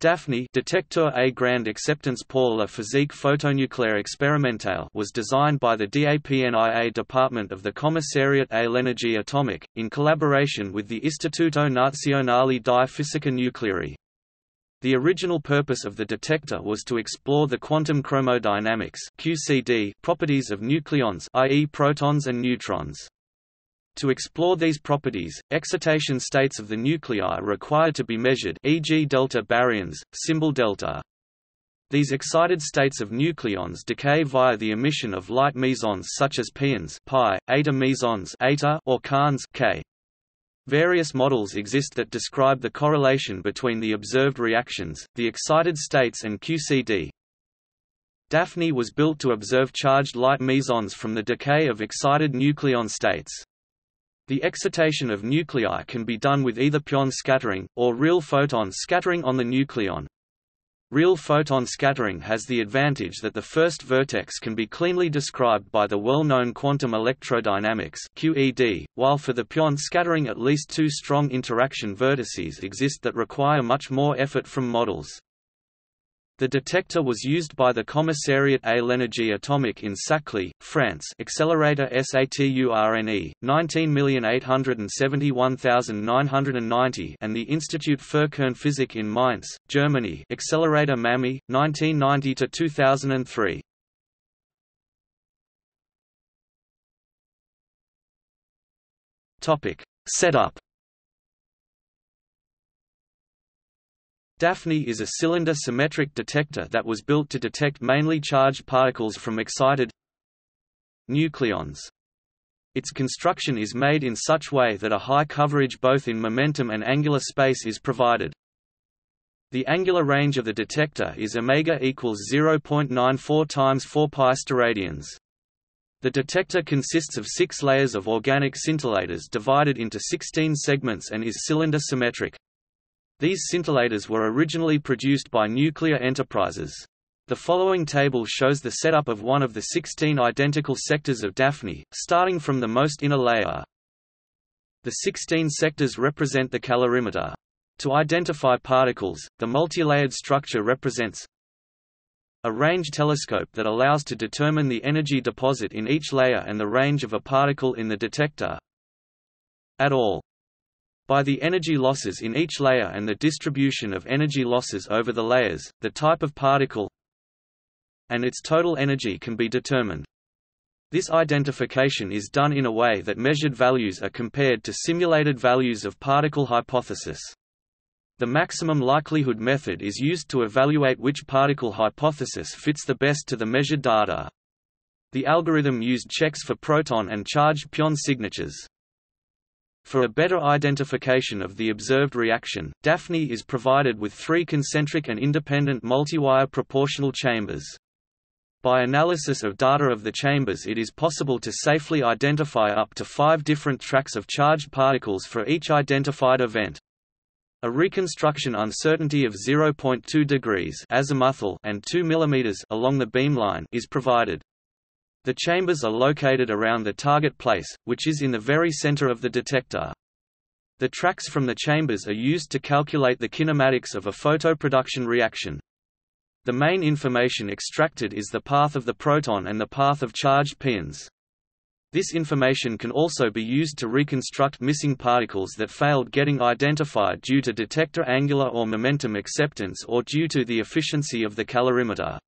Daphne Detecteur à grande acceptance pour la physique photonucléaire expérimentale was designed by the DAPNIA Department of the Commissariat à l'énergie atomique, in collaboration with the Istituto Nazionale di Fisica Nucleare. The original purpose of the detector was to explore the quantum chromodynamics QCD properties of nucleons i.e. protons and neutrons. To explore these properties, excitation states of the nuclei require to be measured e.g. delta baryons, symbol delta. These excited states of nucleons decay via the emission of light mesons such as pions pi, eta mesons eta, or kaons k. Various models exist that describe the correlation between the observed reactions, the excited states and QCD. Daphne was built to observe charged light mesons from the decay of excited nucleon states. The excitation of nuclei can be done with either pion scattering, or real photon scattering on the nucleon. Real photon scattering has the advantage that the first vertex can be cleanly described by the well-known quantum electrodynamics QED, while for the pion scattering at least two strong interaction vertices exist that require much more effort from models. The detector was used by the Commissariat à l'énergie atomique in Saclay, France Accelerator SATURNE, 19871990 and the Institut für Kernphysik in Mainz, Germany Accelerator MAMI, 1990–2003. Setup Daphne is a cylinder symmetric detector that was built to detect mainly charged particles from excited nucleons. Its construction is made in such way that a high coverage both in momentum and angular space is provided. The angular range of the detector is omega equals 0.94 times 4 pi steradians. The detector consists of six layers of organic scintillators divided into 16 segments and is cylinder symmetric. These scintillators were originally produced by Nuclear Enterprises. The following table shows the setup of one of the 16 identical sectors of Daphne, starting from the most inner layer. The 16 sectors represent the calorimeter. To identify particles, the multilayered structure represents a range telescope that allows to determine the energy deposit in each layer and the range of a particle in the detector at all by the energy losses in each layer and the distribution of energy losses over the layers, the type of particle and its total energy can be determined. This identification is done in a way that measured values are compared to simulated values of particle hypothesis. The maximum likelihood method is used to evaluate which particle hypothesis fits the best to the measured data. The algorithm used checks for proton and charged pion signatures. For a better identification of the observed reaction, Daphne is provided with three concentric and independent multiwire proportional chambers. By analysis of data of the chambers it is possible to safely identify up to five different tracks of charged particles for each identified event. A reconstruction uncertainty of 0.2 degrees azimuthal and 2 mm along the beamline is provided. The chambers are located around the target place, which is in the very center of the detector. The tracks from the chambers are used to calculate the kinematics of a photoproduction reaction. The main information extracted is the path of the proton and the path of charged pions. This information can also be used to reconstruct missing particles that failed getting identified due to detector angular or momentum acceptance or due to the efficiency of the calorimeter.